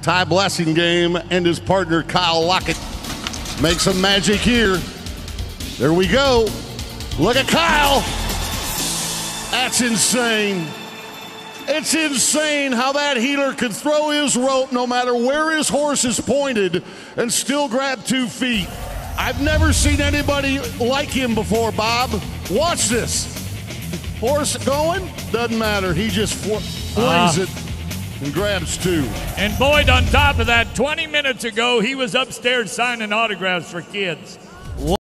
Ty Blasingame and his partner Kyle Lockett make some magic here. There we go. Look at Kyle. That's insane. It's insane how that heeler could throw his rope no matter where his horse is pointed and still grab two feet. I've never seen anybody like him before, Bob. Watch this. Horse going, doesn't matter. He just fl- flings Uh. it and grabs two. And Boyd, on top of that, 20 minutes ago, he was upstairs signing autographs for kids.